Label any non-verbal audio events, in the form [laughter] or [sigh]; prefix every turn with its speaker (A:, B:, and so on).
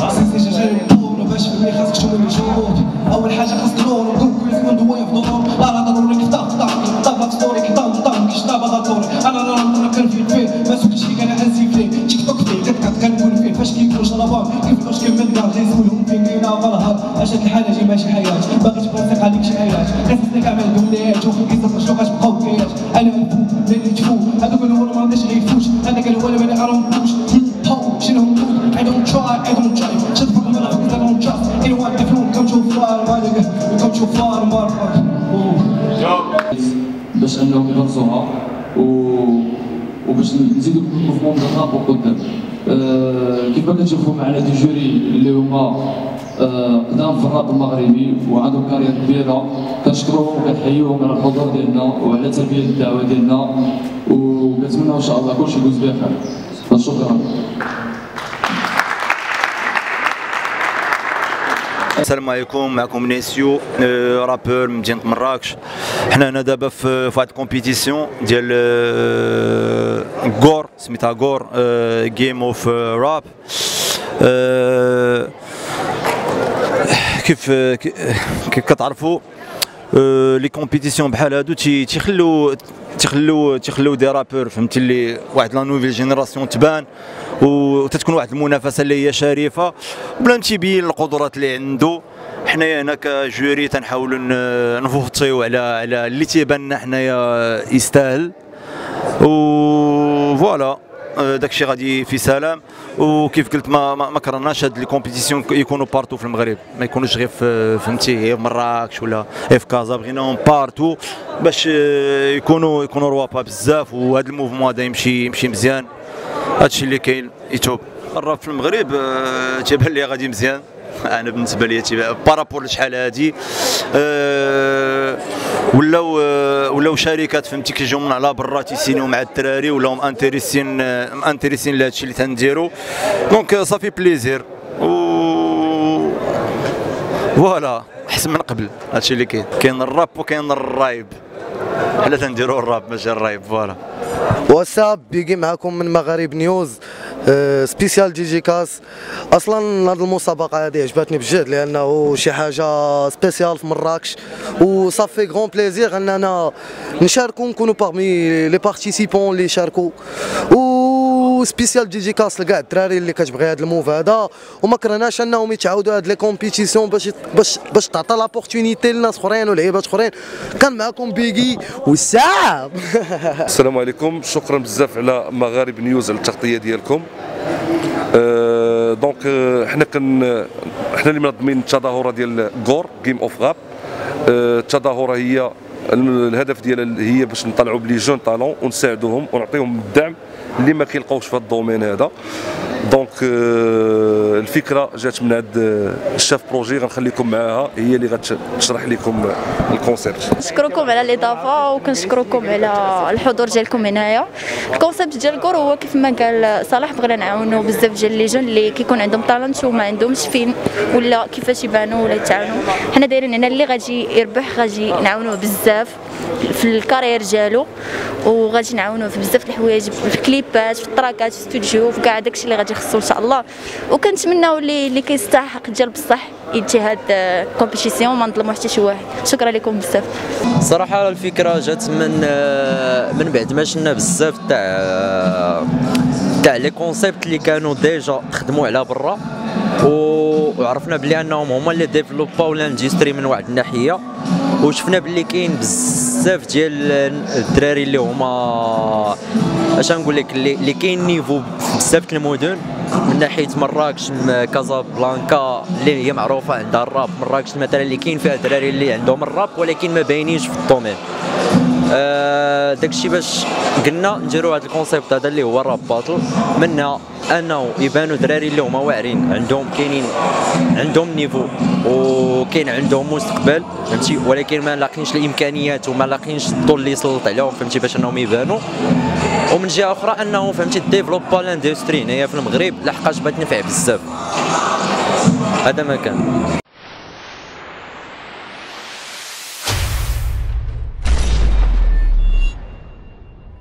A: عزيزي شجاعي وقوم باش في خاصك شغل الجمهور اول حاجة خاصك نور نقول كل زمان دوايا في دورهم راه ضروري كطاق طاق طاق في دوري كطاق طاق كيش طاب هذا دوري أنا راه نطرق كان في فيه ما سكتش فيك أنا انسي فيه تيك توك فيه كتقعد كنقول فيه فاش كيكون شربان كيفاش كمل كاع غير زولهم فين كاينة في النهار اش هاد الحاله جي ماشي حياه باغي تبغي عليك شي حياه كتسلك عمل try I don't try. Shut the fuck up because I don't trust. Anyone if you come too far my nigga you come too far motherfucker
B: باش انهم يدرسوها و وباش نزيدوا الموفمون ديال الراب قدام أه كيف ما كتشوفوا معنا دي جوري اللي هما أه قدام في الراب المغربي وعندهم كارير كبيرة. كنشكروهم وكنحييهم على الحضور ديالنا وعلى تلبيه الدعوة ديالنا. وكنتمنى إن شاء الله كلشي يدوز بخير. شكرا.
C: السلام عليكم. معكم نيسيو آه، rappeur من مدينة مراكش. حنا هنا دابا في واحد ال compétition ديال آه، غور سميتها غور game of rap كيف كتعرفوا آه، les compétitions بحال هادو تي- تيخلو تيخلو des rappeurs فهمتي اللي واحد la nouvelle génération تبان وتتكون واحد المنافسة اللي هي شريفة. بلا ما تيبين القدرات اللي عنده حنايا هنا ك jury تنحاولوا نفوتيو على على اللي تيبان لنا حنايا يستاهل. و voilà. آه، داكشي غادي في سلام. وكيف قلت ما ما, كرهناش هاد les compétitions يكونوا partout في المغرب. ما يكونوش غير في فهمتي في مراكش ولا غير في كازا بغيناهم partout باش آه، يكونوا يكونوا روابا بزاف. وهذا ال mouvement هذا يمشي يمشي مزيان. هادشي اللي كاين يتوب. الراب في المغرب آه، تيبان لي غادي مزيان. [laughs] أنا بالنسبة لي par rapport لشحال هادي أه ولاو ولاو شركات فهمتي كيجيو من على برا تيسينيو مع الدراري ولاو مانتيريسين آه، مانتيريسين لهادشي اللي تنديرو. donc ça fait plaisir. و voilà أحسن من قبل هادشي اللي كاين. كاين الراب وكاين الرايب. حنا تنديرو الراب ماشي الرايب voilà.
D: what's up بيجي معكم من مغارب نيوز آه، spéciale dédicace أصلا هذه المسابقة هذه عجبتني بجد لأنه شي حاجة spéciale في مراكش. و ça fait grand plaisir أننا نشاركوا نكونوا parmi les participants اللي شاركوا و spéciale dédicace لكاع الدراري اللي كتبغي هذا ال move هذا وما كرهناش انهم يتعاودوا هاد les compétitions باش باش باش تعطى l'opportunité لناس اخرين ولعيبات اخرين كان معكم بيجي وسام
E: السلام عليكم شكرا بزاف على مغارب نيوز على التغطيه ديالكم دونك حنا كن حنا اللي منظمين التظاهره ديال غور game of rap التظاهره هي الهدف ديالها هي باش نطلعوا ب les jeunes talents ونساعدوهم ونعطيهم الدعم اللي ما كيلقاوش في هذا ال domaine هذا. donc أه، الفكرة جات من عند أه، ال chef projet غنخليكم معاها. هي اللي غتشرح لكم ال concept.
F: نشكركم على الإضافة وكنشكركم على الحضور ديالكم هنايا. ال concept ديال الكور هو كيف ما قال صلاح بغينا نعاونوا بزاف ديال les jeunes اللي كيكون عندهم talent وما عندهمش فين ولا كيفاش يبانوا ولا يتعاونوا حنا دايرين هنا اللي غادي يربح غادي نعاونوه بزاف. في ال carrière ديالو وغادي نعاونوه في بزاف الحوايج في الكليبات في التراكات في الاستوديو في كاع داكشي اللي غادي يخصو إن شاء الله. وكنتمناو اللي اللي كيستحق ديال بصح يجي هاد compétition ما نظلموا حتى شي واحد. شكرا لكم بزاف.
G: صراحة الفكرة جات من آه، من بعد. ما شفنا بزاف تاع آه، تاع les concepts اللي كانوا déjà خدموا على برا وعرفنا بلي أنهم هما اللي ديفلوباو ال industry من واحد الناحية. وشفنا بلي كاين بزاف ديال الدراري اللي هما اش نقول لك اللي كاين niveau بزاف المدن. من ناحية مراكش كازابلانكا اللي هي معروفة عندها الراب. مراكش مثلا اللي كاين فيها دراري اللي عندهم الراب ولكن ما باينينش في ال domaine. آه داكشي باش قلنا نديروا هذا ال concept هذا اللي هو ال rap battle منها أنه يبانوا دراري اللي هما واعرين عندهم كاينين عندهم niveau وكاين عندهم مستقبل فهمتي؟ ولكن ما لاقينش الإمكانيات وما لاقينش الضوء اللي يسلط عليهم فهمتي؟ باش أنهم يبانوا. ومن جهة أخرى أنه فهمتي؟ développer l'industrie هنايا في المغرب لحقاش بغات تنفع بزاف. هذا ما كان.